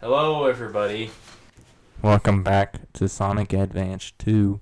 Hello, everybody. Welcome back to Sonic Adventure 2.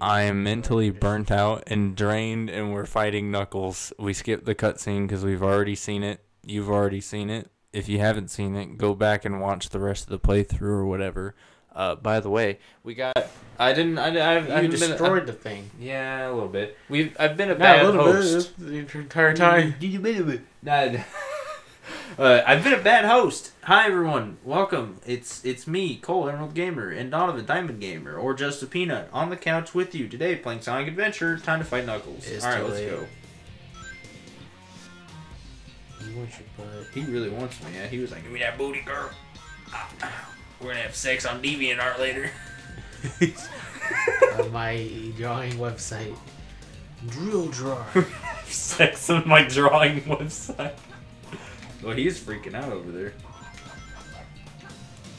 I am mentally burnt out and drained, and we're fighting Knuckles. We skipped the cutscene because we've already seen it. You've already seen it. If you haven't seen it, go back and watch the rest of the playthrough or whatever. Uh, by the way, we got. I didn't. I, I've, You I've destroyed Been, the thing. yeah, a little bit. We've. I've been a Not bad a little host. bit. The entire time. Nah, uh, I've been a bad host. Hi everyone, welcome. It's it's me, Cole Emerald Gamer, and Donovan Diamond Gamer, or just a peanut, on the couch with you today, playing Sonic Adventure. Time to fight Knuckles. It's All right, let's late. go. He wants your butt. He really wants me. Yeah, he was like, "Give me that booty, girl." Ah, We're gonna have sex on DeviantArt later. on my drawing website. Drill drawer. sex on my drawing website. Well, he's freaking out over there.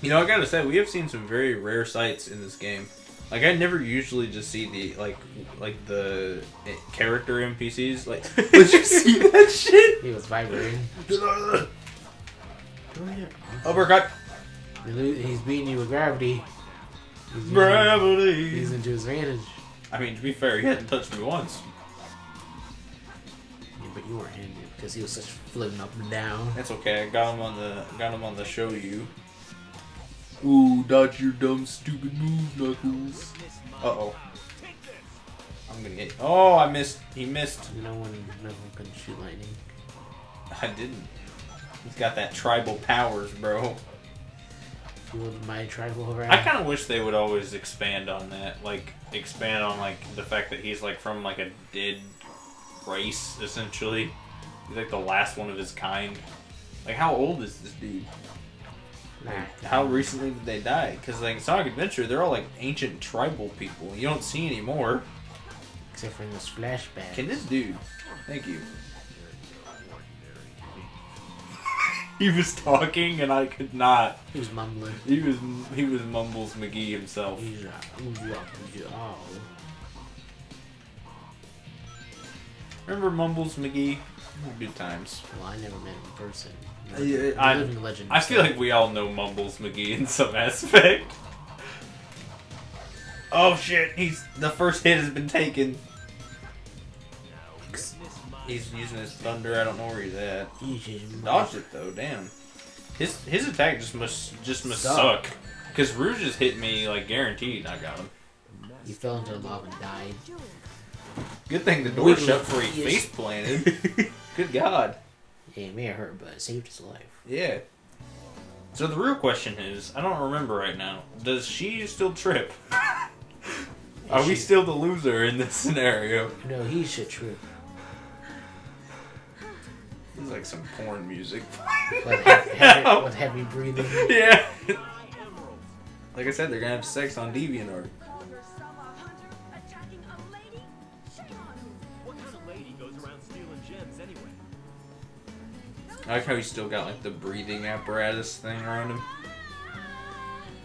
You know, I gotta say, we have seen some very rare sights in this game. Like, I never usually just see the like, like the eh, character NPCs. Like, did you see that shit? he was vibrating. Uppercut, He lo- He's beating you with gravity. He's using, gravity. he's into his advantage. I mean, to be fair, he hadn't touched me once. Yeah, but you weren't hitting it because he was such flipping up and down. That's okay. I got him on the got him on the show you. Ooh, dodge your dumb stupid move, Knuckles. Uh oh. I'm gonna get. Oh, I missed. He missed. You know when no one can shoot lightning. I didn't. He's got that tribal powers, bro. My tribal. I kind of wish they would always expand on that, like expand on like the fact that he's like from like a dead race, essentially. He's like the last one of his kind. Like, how old is this dude? Nah. How recently did they die? Because like Sonic Adventure, they're all like ancient tribal people. You don't see anymore. Except for in this flashback. Can this dude? Thank you. He was talking and I could not. He was mumbling. He was he was Mumbles McGee himself. He's like, yeah, yeah, oh." Remember Mumbles McGee? Good times. Well, I never met him in person. Uh, yeah, I, I- living legend. I feel like we all know Mumbles McGee in some aspect. Oh shit! He's the first hit has been taken. He's using his thunder. I don't know where he's at. He's just Dodged it though. Damn. His his attack just must just must Suck. suck. Cause Rouge just hit me like guaranteed. I got him. He fell into the lava and died. Good thing the door Wiggly shut before he face planted. Good God. Yeah, it may have hurt, but it saved his life. Yeah. So the real question is, I don't remember right now. Does she still trip? Are we still the loser in this scenario? No, he should trip. It's like some porn music. With heavy, heavy, with heavy breathing. yeah. Like I said, they're gonna have sex on DeviantArt. Attacking a lady? Shame on you. What kind of lady goes around stealing gems anyway? I like how he's still got like the breathing apparatus thing around him.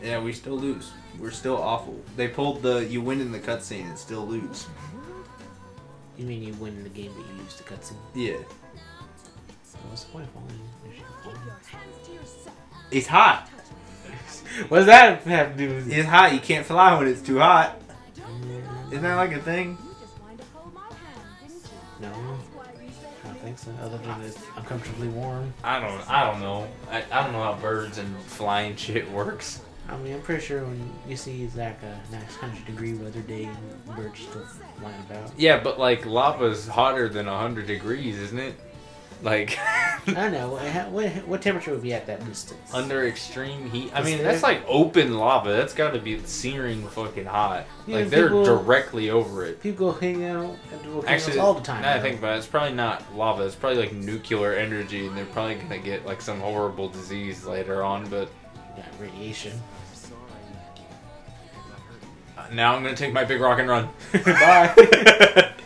Yeah, we still lose. We're still awful. They pulled the you win in the cutscene and still lose. You mean you win in the game, but you lose the cutscene? Yeah. So what's the point of falling? If you're falling? Hands to yourself. It's hot. What does that have to do with it? It's hot. You can't fly when it's too hot. Isn't that like a thing? You just wanted to hold my hand, didn't you? No, Why you said I don't think so. Other than it's uncomfortably warm. I don't. I don't know. I, I don't know how birds and flying shit works. I mean, I'm pretty sure when you see like a nice 100 degree weather day and birds still flying about. Yeah, but like lava's hotter than hundred degrees, isn't it? Like I don't know. What, what, what temperature would be at that distance? under extreme heat. I Is mean, there- that's like open lava. That's got to be searing fucking hot. Yeah, like they're people- directly over it. People hang out at Actually, all the time. Now I think about it, it's probably not lava. It's probably like nuclear energy, and they're probably gonna get like some horrible disease later on. But radiation. uh, now I'm gonna take my big rock and run. Bye.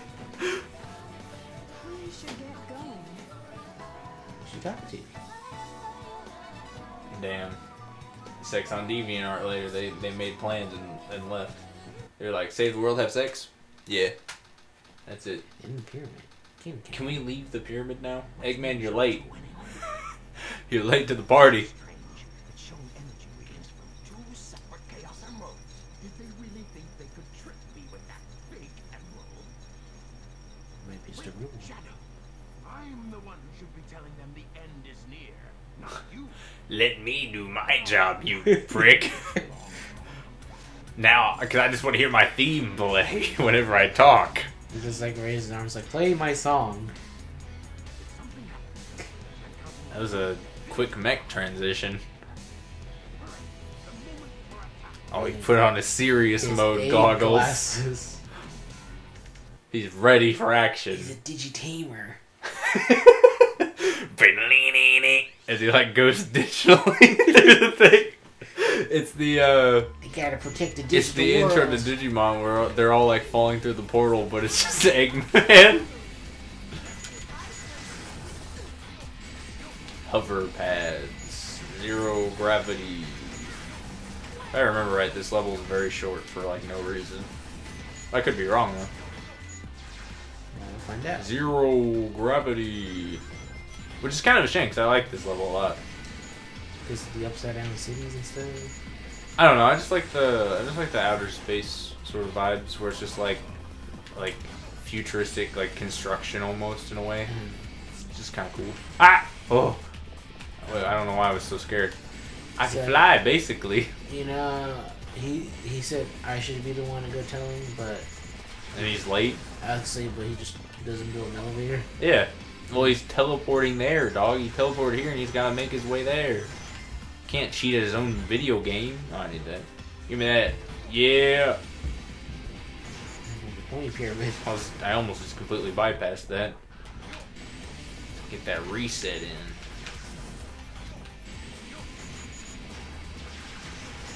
She. Damn. Sex on DeviantArt later. They they made plans and, and left. They're like, save the world, have sex. Yeah. That's it. In the pyramid. Can, Can we leave the pyramid now? Eggman, you're late. you're late to the party. It's showing energy readings from two separate Chaos Emeralds. Did they really think they could trick me with that big emerald? Maybe it's the real one. Shadow, I'm the one who should be telling them the end is near, not you. Let me do my job, you prick. now, because I just want to hear my theme play whenever I talk. He just like raised his arms like, play my song. That was a quick mech transition. Oh, he put on his serious His mode goggles. Glasses. He's ready for action. He's a digitamer. As he like goes digitally through the thing. It's the uh They gotta protect the digital it's the intro to world. Digimon where they're all like falling through the portal, but it's just Eggman. Hover pads, zero gravity. If I remember right, this level is very short for like no reason. I could be wrong though. We'll find out. Zero gravity, which is kind of a shame because I like this level a lot. Because of the upside down cities and stuff. I don't know. I just like the I just like the outer space sort of vibes where it's just like like futuristic like construction almost in a way. It's just kind of cool. Ah! Oh! Wait, I don't know why I was so scared. I can fly basically, You know, he he said I should be the one to go tell him, but and he's late. i actually, but he just doesn't build an elevator. Yeah. Well, he's teleporting there, dog. He teleported here, and he's got to make his way there. Can't cheat at his own video game. Oh, I need that. Give me that. Yeah. The pointy pyramid. I, was, I almost just completely bypassed that. Get that reset in.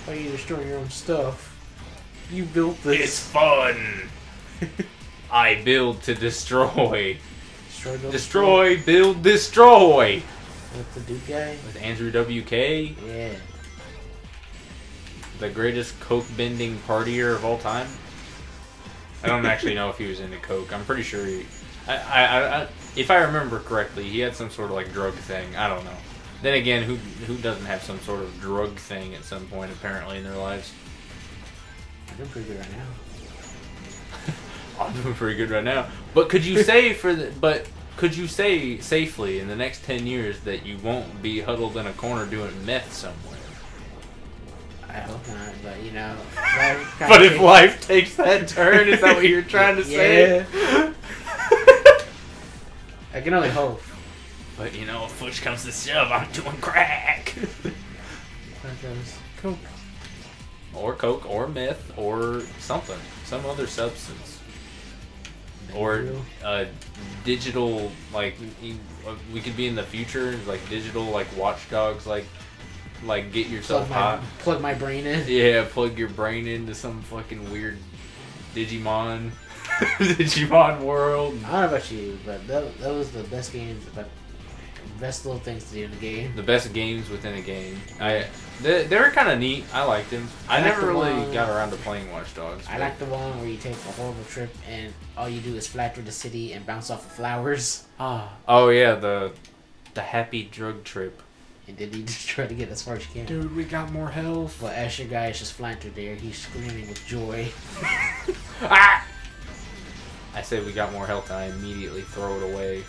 Why you destroying your own stuff? You built this. It's this. fun. I build to destroy. Destroy, build, Destroy, build, destroy. With the Duke guy. With Andrew WK, Yeah. the greatest coke bending partier of all time. I don't actually know if he was into coke. I'm pretty sure he. I, I, I, if I remember correctly, he had some sort of like drug thing. I don't know. Then again, who who doesn't have some sort of drug thing at some point apparently in their lives? I'm pretty good right now. I'm doing pretty good right now. But could you say for the but could you say safely in the next ten years that you won't be huddled in a corner doing meth somewhere? I hope not, but you know. But if life takes that turn, is that what you're trying to say? I can only hope. but you know, if push comes to shove, I'm doing crack. Coke. or coke, or meth, or something, some other substance, or uh, digital like we could be in the future, like digital like Watch Dogs, like like get yourself Plug my, plug my brain in. Yeah, plug your brain into some fucking weird Digimon, Digimon world. I don't know about you, but that, that was the best games, but best little things to do in the game. The best games within a game. I they, they were kind of neat. I liked them. I, I like never really one- got around to playing Watch Dogs. I like the one where you take a horrible trip and all you do is fly through the city and bounce off of flowers. Ah. Oh yeah, the the happy drug trip. And then you just try to get as far as you can. Dude, we got more health. But as your guy is just flying through there, he's screaming with joy. Ah! I say we got more health, and I immediately throw it away.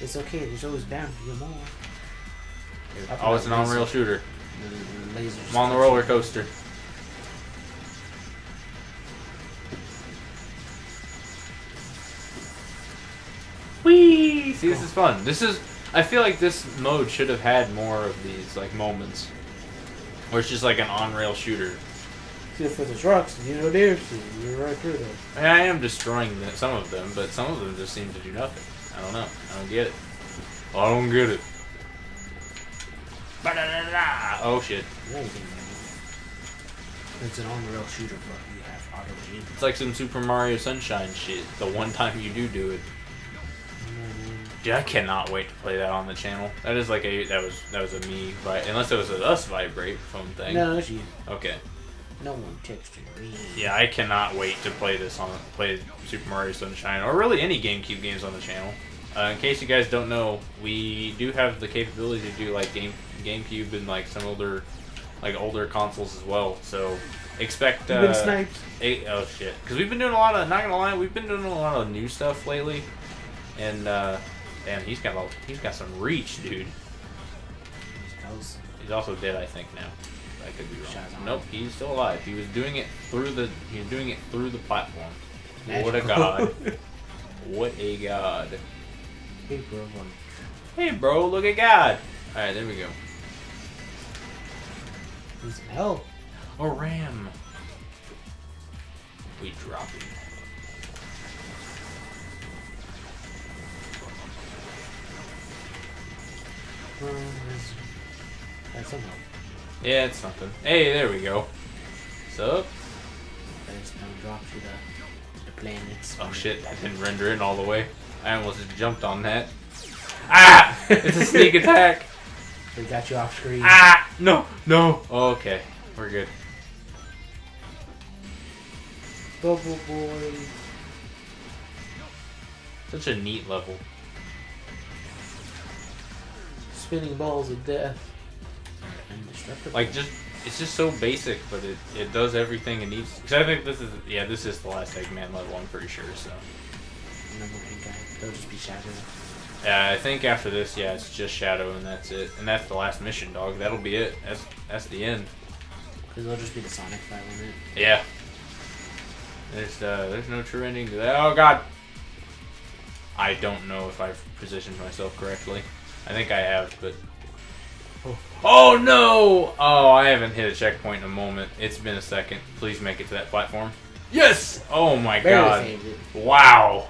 It's okay, there's always bound to be more. Oh, it's an on-rail shooter. Lasers. I'm on the roller coaster. Whee! See, this is fun. This is. I feel like this mode should have had more of these like moments, where it's just like an on-rail shooter. See, for the trucks, you know, there, you're right through. And I am destroying the, some of them, but some of them just seem to do nothing. I don't know. I don't get it. I don't get it. Oh shit! Yeah, you can. It's an on-rail shooter, but you have auto aim. It's like some Super Mario Sunshine shit. The one time you do do it. Mm-hmm. Dude, I cannot wait to play that on the channel. That is like a that was that was a me right unless it was a us vibrate phone thing. No, it's you. Okay. No one texted me. Yeah, I cannot wait to play this on play Super Mario Sunshine or really any GameCube games on the channel. Uh, in case you guys don't know, we do have the capability to do like game GameCube and like some older like older consoles as well. So expect uh, You've been sniped. eight, oh shit, because we've been doing a lot of not gonna lie, we've been doing a lot of new stuff lately, and uh, damn, he's got a, he's got some reach, dude. He's also dead, I think now. I could be wrong. Nope, he's still alive. He was doing it through the he was doing it through the platform. What a god. what a god. Hey, bro. Hey bro, look at God. Alright, there we go. Need some help. A ram. We drop him. Um, That's some help. Yeah, it's something. Hey, there we go. Sup? But it's gonna drop you the, the planets. Oh shit, I didn't render in all the way. I almost jumped on that. Ah! It's a sneak attack! We got you off screen. Ah! No, no. Okay, we're good. Bubble boy. Such a neat level. Spinning balls of death. Like just, it's just so basic, but it, it does everything it needs. Cause I think this is, yeah, this is the last Eggman level. I'm pretty sure. So, Number one guy. They'll just be shadow. yeah, I think after this, yeah, it's just Shadow and that's it, and that's the last mission, dog. That'll be it. That's that's the end. Because they'll just be the Sonic fight on it. Yeah. There's uh, there's no true ending to that. Oh god. I don't know if I've positioned myself correctly. I think I have, but. Oh. Oh no! Oh, I haven't hit a checkpoint in a moment. It's been a second. Please make it to that platform. Yes! Oh my Barely god. Wow.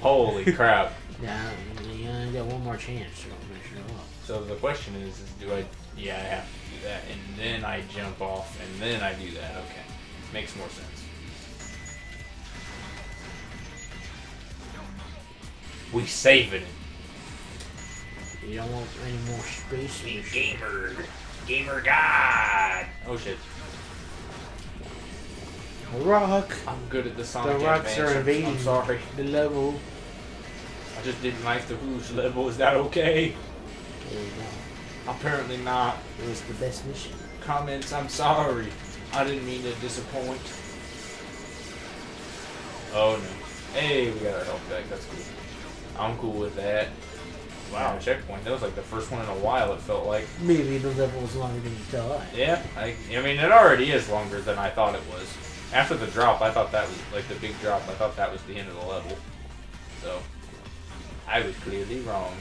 Holy crap. Yeah, you only got one more chance to finish it off. So the question is, is do I? Yeah, I have to do that, and then I jump off, and then I do that. Okay, makes more sense. We saving it. You don't want any more space. Me in your gamer, gamer god. Oh shit, A rock. I'm good at the Sonic The rocks Advance. are I'm- invading I'm sorry. the level. I just didn't like the Rouge level. Is that okay? There you go. Apparently not. It was the best mission. Comments, I'm sorry. I didn't mean to disappoint. Oh no. Hey, we got our health back. That's cool. I'm cool with that. Wow, checkpoint. That was like the first one in a while, it felt like. Maybe the level was longer than you thought. Yeah, I, I mean, it already is longer than I thought it was. After the drop, I thought that was, like the big drop, I thought that was the end of the level. So, I was clearly wrong.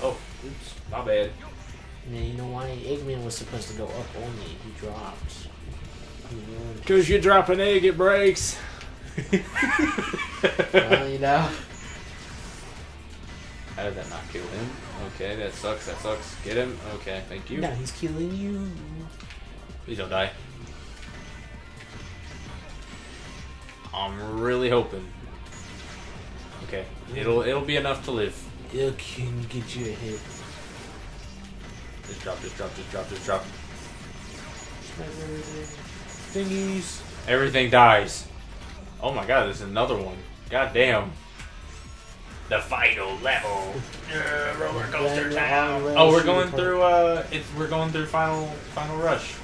Oh, oops, my bad. And you know why Eggman was supposed to go up only. He dropped. He ruined. Cause you drop an egg, it breaks. well, you know. How did that not kill him? Okay, that sucks, that sucks. Get him? Okay, thank you. Now he's killing you. Please don't die. I'm really hoping. Okay, it'll it'll be enough to live. It can get you a hit. Just drop, just drop, just drop, just drop. Thingies. Everything dies. Oh my god, there's another one. God damn. The final level. Uh, roller coaster Then town. Oh, we're going through. Uh, it's we're going through final final rush.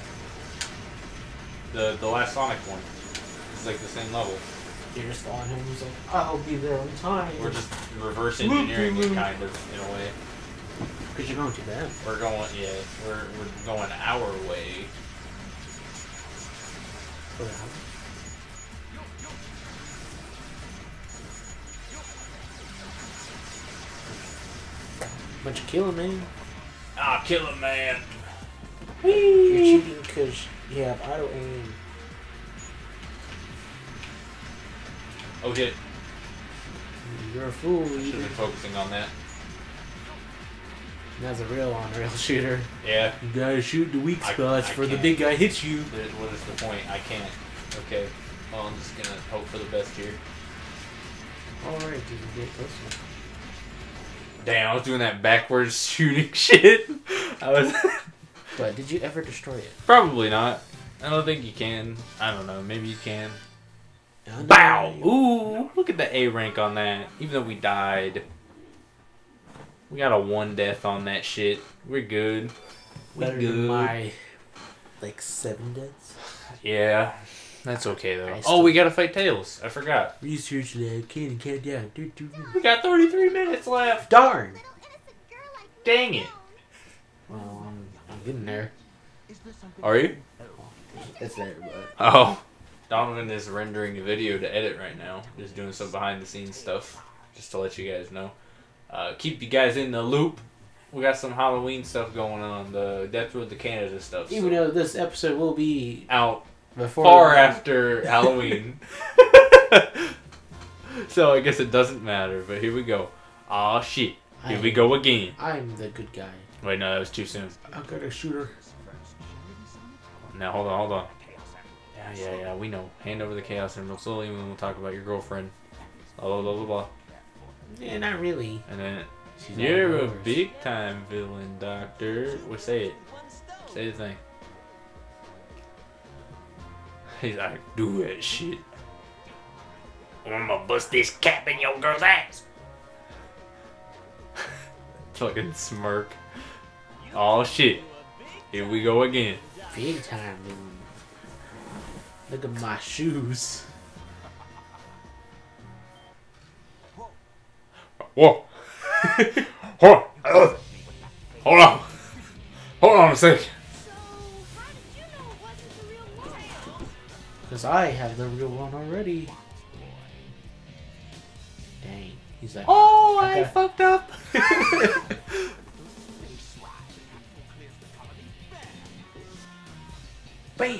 The the last Sonic one. It's like the same level. You're just following him. He's like, I'll be there on time. We're just reverse engineering it kind of in a way. Because you're going to them. We're going, yeah, we're, we're going our way. Bunch of killing, man. Ah, kill him, man. You're cheating because you have auto aim. Oh shit, You're a fool. Should have been focusing on that. That's a real on-rail shooter. Yeah, You gotta shoot the weak spots for the big guy hits you. What is the point? I can't. Okay, well, I'm just gonna hope for the best here. Alright, did you get closer? Damn, I was doing that backwards shooting shit. I was But did you ever destroy it? probably not. I don't think you can. I don't know. Maybe you can. Bow! Ooh, look at the A rank on that. Even though we died, we got a one death on that shit. We're good. We Better good. than my like seven deaths. Yeah, that's okay though. Oh, we gotta fight Tails. I forgot. Research lab, can't count down. Do, do, do. We got 33 minutes left. Darn! Dang it. Well, I'm, I'm getting there Are you? It's there, but Oh. Donovan is rendering a video to edit right now. Just doing some behind the scenes stuff. Just to let you guys know. Uh, keep you guys in the loop. We got some Halloween stuff going on. The Death Road to Canada stuff. even so- though this episode will be out before far after Halloween. so I guess it doesn't matter, but here we go. Aw shit. Here we go again. I'm the good guy. Wait, no, that was too soon. I got a shooter. Now hold on, hold on. Yeah, yeah, yeah, we know. Hand over the Chaos Emerald slowly and we'll talk about your girlfriend. Blah, blah, blah, blah, blah. Yeah, not really. And then, She's you're a big time villain, Doctor. Well, say it. Say the thing. He's like, do that shit. I'm gonna bust this cap in your girl's ass. Fucking smirk. Oh shit. Here we go again. Big time. Look at my shoes. Whoa. Hold on. Hold on. Hold on a sec. So, how did you know it wasn't the real one? Because I have the real one already. Dang. He's like, Oh, I fucked up. BAM!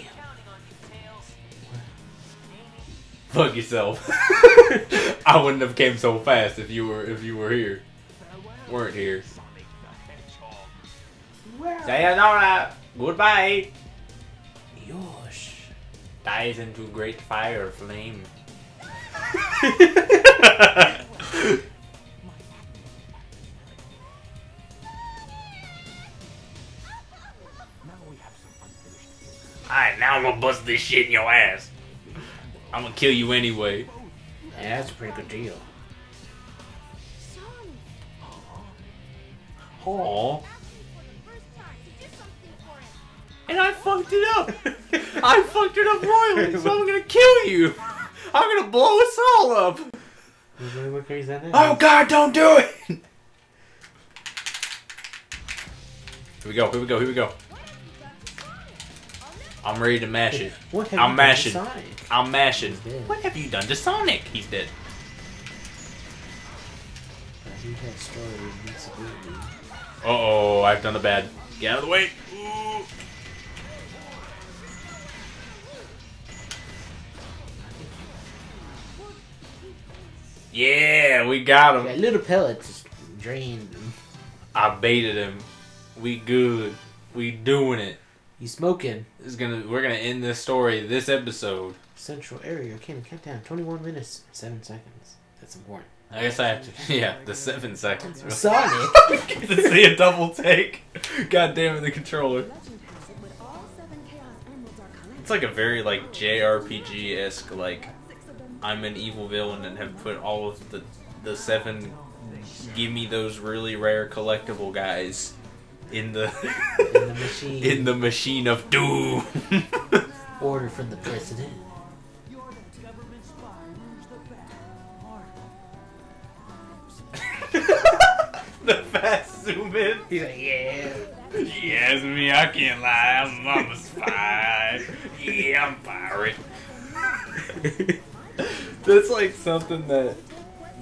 Fuck yourself. I wouldn't have came so fast if you were if you were here. Weren't here. Sayonara. Goodbye. Yosh. Dies into great fire flame. Now we have some unfinished business. Alright, now I'm gonna bust this shit in your ass. I'm gonna kill you anyway. Yeah, that's a pretty good deal. Sonic, Aww. for the first time to do something for him. And I fucked it up. I fucked it up royally, so I'm gonna kill you. I'm gonna blow us all up. You're really what crazy that Oh god, don't do it! Here we go, here we go, here we go. I'm ready to mash it. What have I'm you mashing. done to Sonic? I'm mashing. What have you done to Sonic? He's dead. He has story invincibility. Uh oh, I've done a bad. Get out of the way. Ooh. Yeah, we got him. That little pellets just drained him. I baited him. We good. We doing it. He's smoking. This is gonna. We're gonna end this story this episode. Central area. Can't count down. 21 minutes, 7 seconds. That's important. I guess I have to. Yeah, the seven seconds. really. Sonic! To see a double take. God damn it, the controller. Legend has it when all seven Chaos Emeralds are collected. It's like a very like JRPG esque like Six of them I'm an evil villain and have put all of the the seven give me those really rare collectible guys in the In the machine. in the machine of doom. Order from the president. You're the government spy. Who's the bad the fast zoom in. He's like, yeah. Yes, me. I can't lie. I'm, I'm a spy. Yeah, I'm pirate. That's like something that.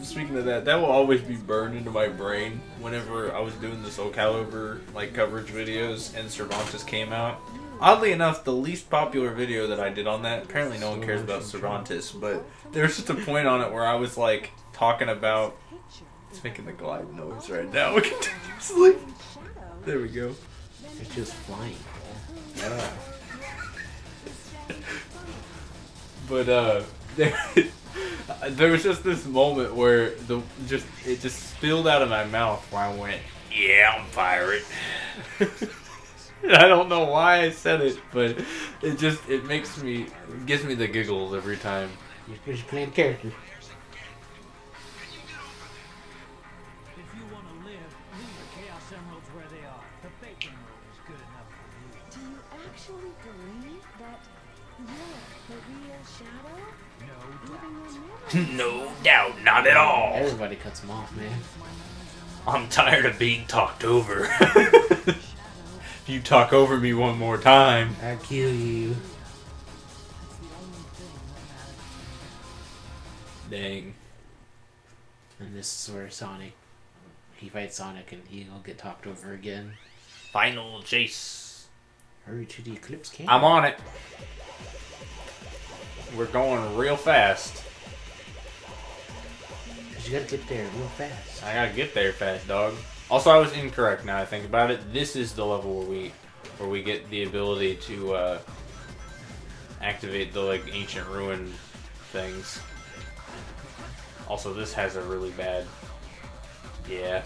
Speaking of that, that will always be burned into my brain. Whenever I was doing the Soul Calibur like coverage videos and Cervantes came out. Oddly enough, the least popular video that I did on that. Apparently, no one cares about Cervantes, but there's just a point on it where I was like talking about. It's making the glide noise right now continuously. There we go. It's just flying. But uh, there, there was just this moment where the just it just spilled out of my mouth where I went, "Yeah, I'm pirate." I don't know why I said it, but it just it makes me it gives me the giggles every time. You're just playing character. No Even your memory. no doubt, not at all. Everybody cuts him off, man. I'm tired of being talked over. if you talk over me one more time, I'll kill you. dang. And this is where Sonic, he fights Sonic and he'll get talked over again. Final chase. Hurry to the Eclipse Cannon. I'm on it. We're going real fast. Cause you gotta get there real fast. I gotta get there fast, dog. Also, I was incorrect. Now I think about it. This is the level where we, where we get the ability to uh, activate the like ancient ruin things. Also, this has a really bad. Yeah,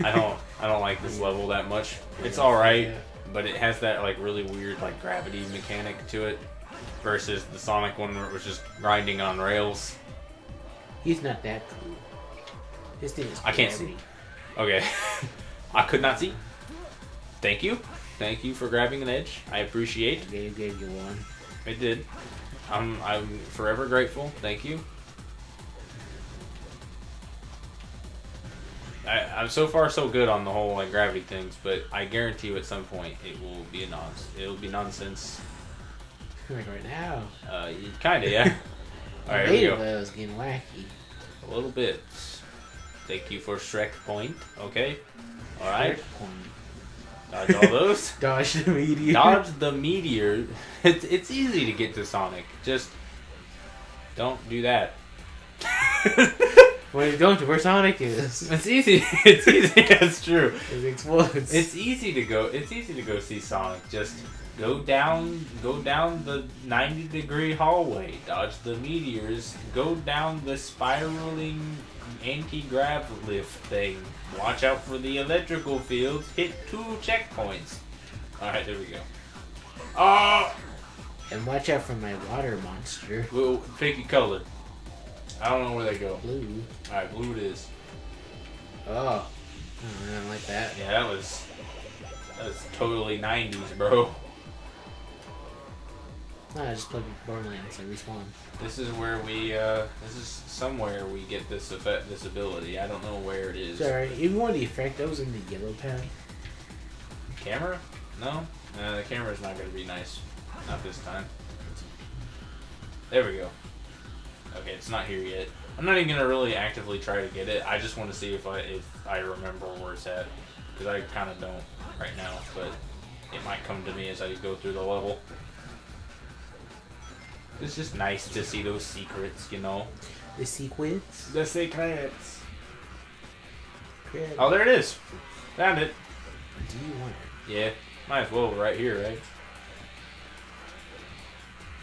I don't. I don't like this level that much. It's all right, but it has that like really weird like gravity mechanic to it, versus the Sonic one where it was just grinding on rails. He's not that cool. His thing is I can't see. Okay. I could not see. Thank you. Thank you for grabbing an edge. I appreciate. Gave gave you one. It did. I'm I'm forever grateful. Thank you. I, I'm so far so good on the whole like gravity things, but I guarantee you at some point it will be a nonsense. It'll be nonsense. Like right now. Uh, kind of yeah. All right, here we go. was getting wacky. A little bit. Thank you for Shrek point. Okay. All right. Dodge all those. Dodge the meteor. Dodge the meteor. It's it's easy to get to Sonic. Just don't do that. When he's going to where Sonic is, It's easy. It's easy. That's true. it explodes. It's easy to go. It's easy to go see Sonic. Just go down, go down the ninety degree hallway. Dodge the meteors. Go down the spiraling anti grav lift thing. Watch out for the electrical fields. Hit two checkpoints. All right, there we go. Oh, and watch out for my water monster. well, pick your color. I don't know where they go. Blue. All right, blue it is. Oh. Oh, I don't like that. Yeah, that was that was totally '90s, bro. No, I just played Borderlands. I respawn. This is where we, uh, this is somewhere we get this effect, this ability. I don't know where it is. Sorry, even more the effect that was in the yellow pad. Camera? No? Uh, the camera's not gonna be nice. Not this time. There we go. Okay, it's not here yet. I'm not even gonna really actively try to get it. I just want to see if I if I remember where it's at, because I kind of don't right now. But it might come to me as I go through the level. It's just nice to see those secrets, you know. The secrets. The secrets. Crap. Oh, there it is. Found it. Do you want it? Yeah, might as well right here, right?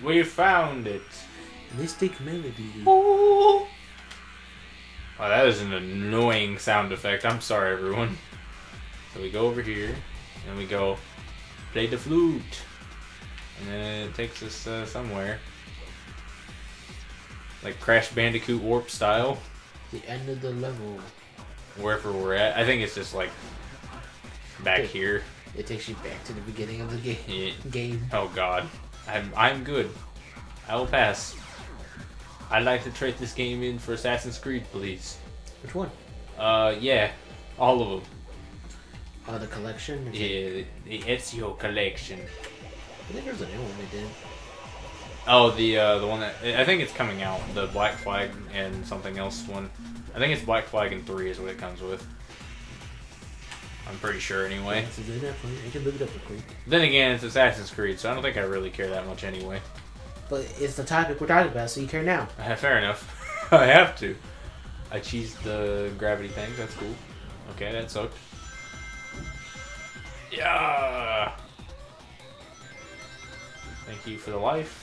We found it. Mystic Melody. Oh, that is an annoying sound effect. I'm sorry, everyone. So we go over here, and we go play the flute, and then it takes us uh, somewhere, like Crash Bandicoot Warp style, The end of the level. wherever we're at. I think it's just like back Okay. here. It takes you back to the beginning of the game. Yeah. Game. Oh God, I'm I'm good. I will pass. I'd like to trade this game in for Assassin's Creed, please. Which one? Uh, yeah, all of them. Oh, the collection. It- Yeah, the Ezio collection. I think there's a new one they did. Oh, the uh, the one that I think it's coming out. The Black Flag and something else one. I think it's Black Flag and three is what it comes with. I'm pretty sure anyway. This is enough. I can look it up real quick. Then again, it's Assassin's Creed, so I don't think I really care that much anyway. But it's the topic we're talking about, so you care now. Uh, Fair enough. I have to. I cheesed the gravity thing. That's cool. Okay, that sucked. Yeah. Thank you for the life.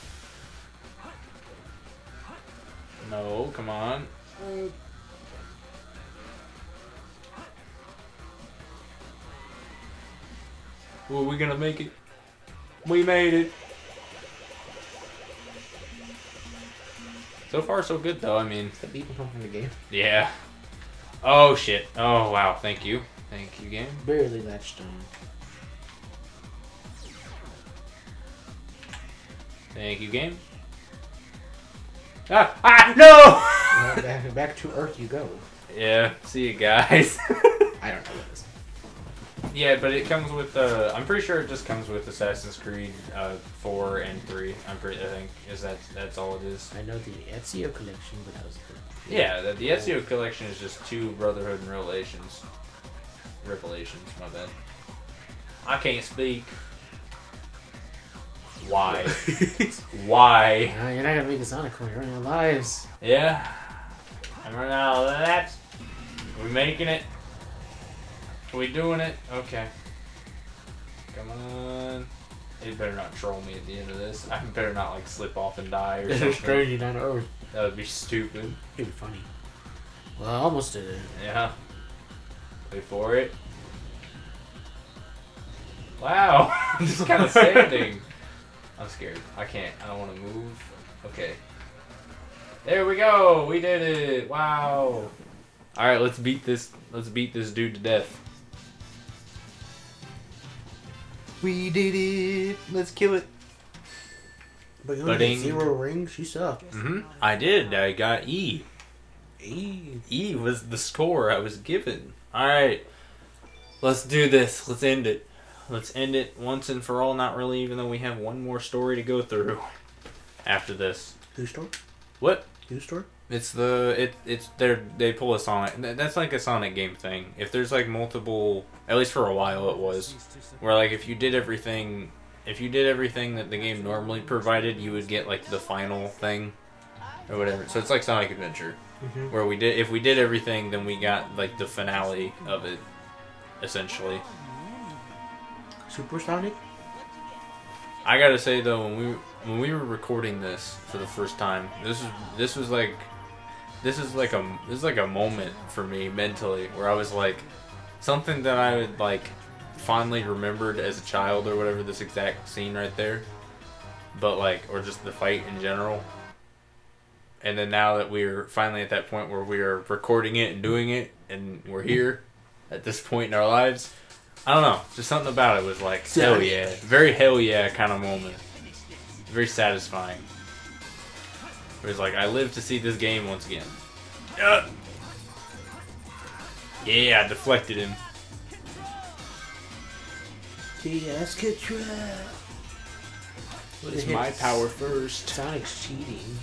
No, come on. Well, we gonna make it. We made it. So far, so good, though. I mean, The people come from the game. yeah. Oh shit. Oh wow. Thank you. Thank you, game. Barely latched on. Thank you, game. Ah! Ah! No! Back, back to Earth you go. yeah. See you guys. I don't know what this. Yeah, but it comes with. Uh, I'm pretty sure it just comes with Assassin's Creed uh, four and three. I'm pretty. I think is that that's all it is. I know the Ezio collection, but that was the. Yeah, the, the Ezio collection is just two Brotherhood and Revelations. Revelations, my bad. I can't speak. Why? Why? You're not gonna make a Sonic when you're running out of lives. Yeah. I'm running out of that. We making it? we doing it? Okay. Come on. It better not troll me at the end of this. I better not like slip off and die or something. to Earth. That would be stupid. It'd be funny. Well, I almost did it. Yeah. Wait for it. Wow. I'm just kind of standing. I'm scared. I can't. I don't want to move. Okay. There we go. We did it. Wow. All right, let's beat this. Let's beat this dude to death. We did it. Let's kill it. But you Budding. only zero rings. You suck. Mhm. I did. I got E. Eee. E was the score I was given. Alright. Let's do this. Let's end it. Let's end it once and for all. Not really, even though we have one more story to go through after this. Who's store? What? Who's store? It's the it it's they they pull a Sonic. That's like a Sonic game thing. If there's like multiple, at least for a while it was, where like if you did everything, if you did everything that the game normally provided, you would get like the final thing, or whatever. So it's like Sonic Adventure, Mhm. where we did if we did everything, then we got like the finale of it, essentially. Super Sonic? I gotta say though, when we when we were recording this for the first time, this is this was like this is like a this is like a moment for me mentally where I was like something that I would like fondly remembered as a child or whatever this exact scene right there, but like or just the fight in general. And then now that we're finally at that point where we are recording it and doing it, and we're here at this point in our lives, I don't know. Just something about it was like hell yeah, very hell yeah kind of moment. Very satisfying. It was like I live to see this game once again. Uh. Yeah, I deflected him. Chaos Control. It's my power first. Sonic's cheating.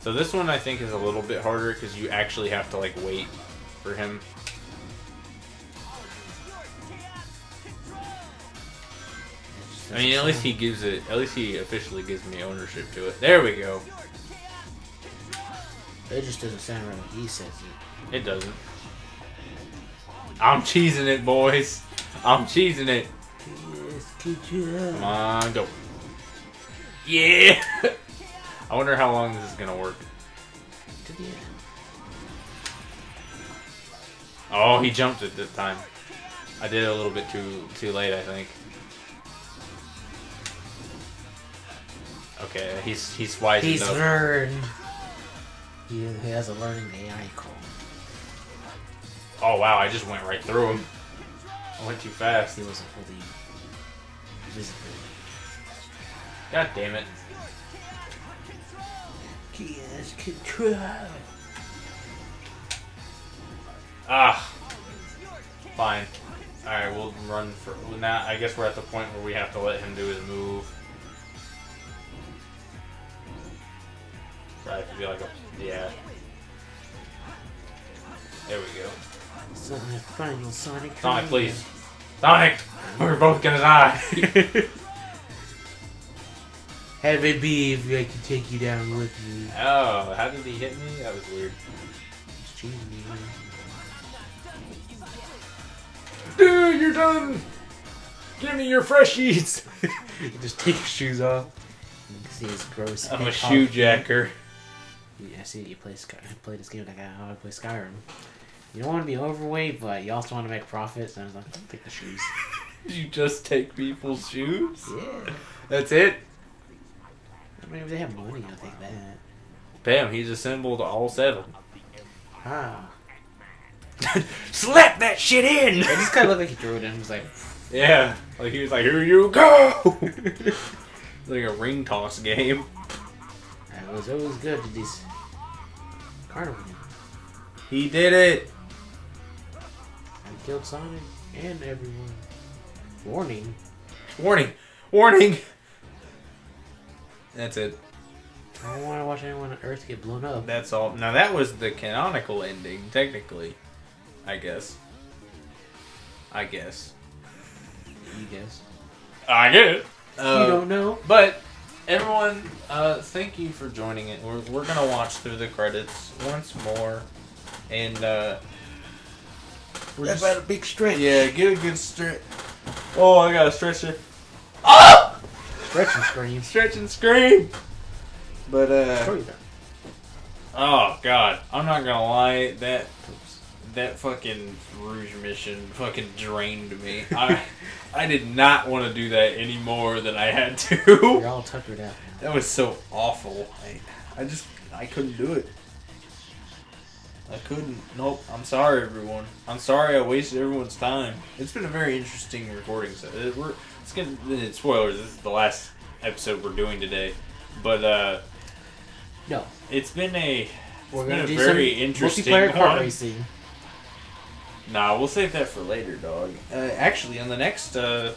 So this one I think is a little bit harder because you actually have to like wait for him. I mean, at least he gives it. At least he officially gives me ownership to it. There we go. It just doesn't sound right when he says it. It doesn't. I'm cheesing it, boys. I'm cheesing it. Come on, go. Yeah. I wonder how long this is gonna work. To the end. Oh, he jumped it this time. I did it a little bit too too late, I think. Okay, he's he's wise He's enough. learned. He he has a learning AI call. Oh wow, I just went right through him. I went too fast. He wasn't fully visible. God damn it. Chaos Control. Ah. Fine. Alright, we'll run for well, now I guess we're at the point where we have to let him do his move. So have to be like a yeah. There we go. Sonic, final Sonic. Sonic, please. Sonic! We're both gonna die. Have it be if I can take you down with me. oh, how did he hit me? That was weird. Me. Dude, you're done! Give me your freshies! Just take your shoes off. You can see his gross. I'm a shoe jacker. I see you play Sky, play this game like how I play Skyrim. You don't want to be overweight, but you also want to make profits. And I was like, I'll take the shoes. You just take people's shoes? Yeah. That's it? I mean, if they have money, I'll take that. Bam, he's assembled all seven. Ah. Slap that shit in! It just kind of looked like he threw it in. He was like, Yeah, like he was like, here you go! it's like a ring toss game. it was always good to these games. He did it! I killed Sonic and everyone. Warning. Warning! Warning! That's it. I don't want to watch anyone on Earth get blown up. That's all. Now that was the canonical ending, technically. I guess. I guess. You guess. I get it. you uh, don't know. But everyone, uh, thank you for joining it. We're, we're gonna watch through the credits once more, and uh, We're just about a big stretch. yeah, get a good stretch. Oh, I got a stretcher. Stretch and scream. Stretch and scream. But uh, oh god, I'm not gonna lie. That that fucking Rouge mission fucking drained me. I I did not want to do that any more than I had to. You're all tuckered out now. That was so awful. I, I just I couldn't do it. I couldn't. Nope. I'm sorry, everyone. I'm sorry I wasted everyone's time. It's been a very interesting recording. So it, we're it's gonna uh, spoilers. This is the last episode we're doing today, but uh, No. it's been a We're been gonna a do very some interesting multiplayer kart one. racing. Nah, we'll save that for later, dog. Uh, actually, on the next uh,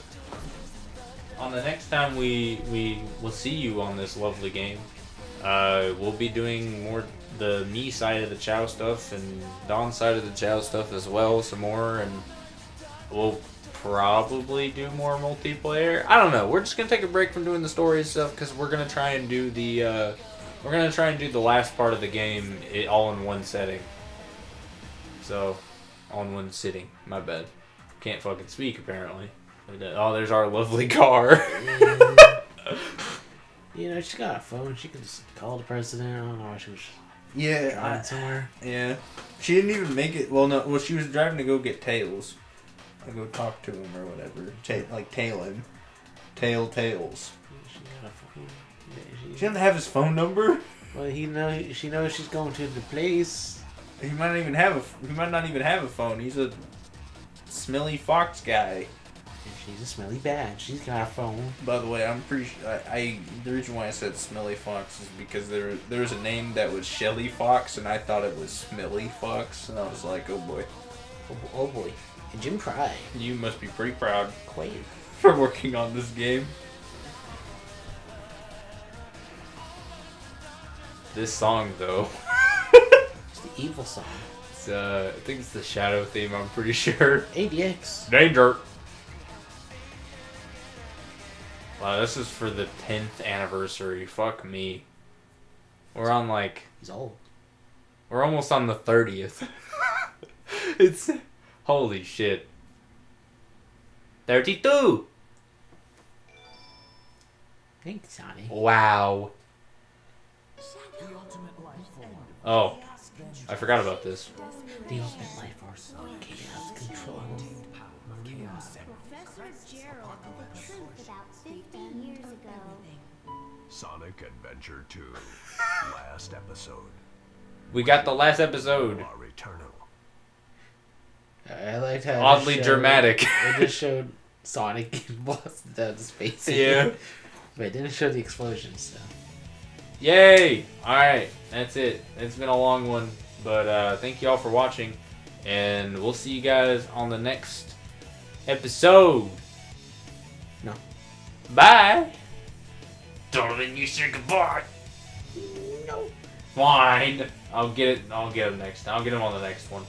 on the next time we we will see you on this lovely game, uh, we'll be doing more the me side of the Chao stuff and Don's side of the Chao stuff as well, some more, and we'll probably do more multiplayer. I don't know. We're just gonna take a break from doing the story stuff because we're gonna try and do the uh, we're gonna try and do the last part of the game all in one setting. So on one sitting. My bad. Can't fucking speak apparently. Uh, Oh, there's our lovely car. You know, she got a phone. She can just call the president. I don't know why she was yeah, driving somewhere. yeah. She didn't even make it. Well, no. Well, she was driving to go get Tails. To go talk to him or whatever. Ta- like tail him. Tail Tails. She got a phone. Yeah, She she, doesn't have his phone number. well, he know she knows she's going to the place. He might not even have a. He might not even have a phone. He's a smelly fox guy. She's a smelly bad. She's got a phone. By the way, I'm pretty. Sure, I, I the reason why I said Smelly Fox is because there there was a name that was Shelly Fox, and I thought it was Smelly Fox, and I was like, oh boy, Oh, oh boy. And Jim Pry. you must be pretty proud Quaid. for working on this game. This song though, evil song. it's, uh, I think it's the Shadow theme. I'm pretty sure. ADX. Danger. Wow, this is for the 10th anniversary. Fuck me. We're on like He's old. We're almost on the 30th. it's holy shit. 32. Thanks, Sonny. Wow. The ultimate life form. Oh, I forgot about this. The ultimate life force. Chaos control. Professor Gerald the truth about 50 years ago. Sonic Adventure 2. Last episode. We got the last episode. Are eternal. I liked how Oddly showed- dramatic. It just showed Sonic blasted out of space. Yeah. But it didn't show the explosions, so. Yay! Alright, that's it. It's been a long one, but uh, thank you all for watching, and we'll see you guys on the next episode. No. Bye! Don't let you say goodbye! No. Fine. I'll get it. I'll get him next. I'll get him on the next one.